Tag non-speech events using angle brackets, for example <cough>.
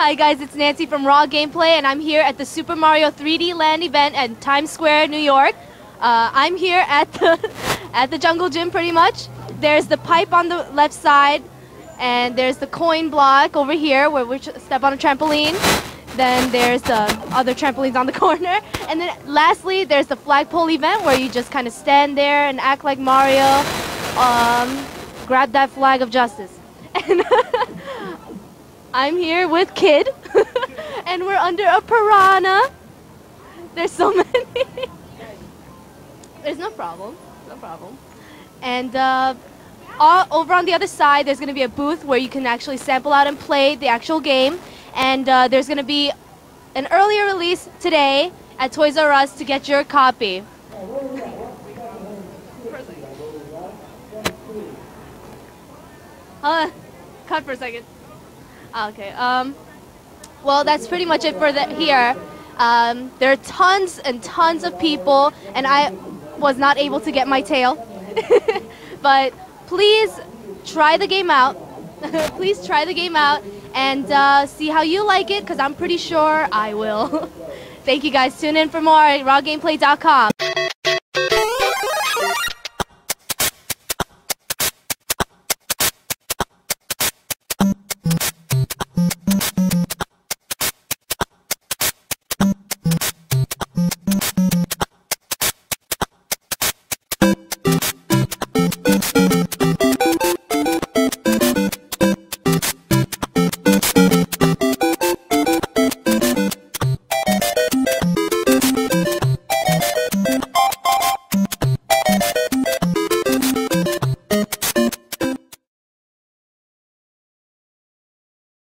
Hi guys, it's Nancy from Raw Gameplay, and I'm here at the Super Mario 3D Land event at Times Square, New York. Uh, I'm here at the <laughs> at the Jungle Gym, pretty much. There's the pipe on the left side, and there's the coin block over here where we step on a trampoline. Then there's the other trampolines on the <laughs> corner, and then lastly, there's the flagpole event where you just kind of stand there and act like Mario. Um, grab that flag of justice. <laughs> I'm here with Kid, <laughs> and we're under a piranha. There's so <laughs> many. there's no problem. No problem. And uh, all, over on the other side, there's going to be a booth where you can actually sample out and play the actual game. And uh, there's going to be an earlier release today at Toys R Us to get your copy. Uh, cut for a second. Ah, okay. Um, well, that's pretty much it for the here. Um, there are tons and tons of people, and I was not able to get my tail. <laughs> but please try the game out. <laughs> please try the game out and uh, see how you like it, because I'm pretty sure I will. <laughs> Thank you guys. Tune in for more at rawgameplay.com.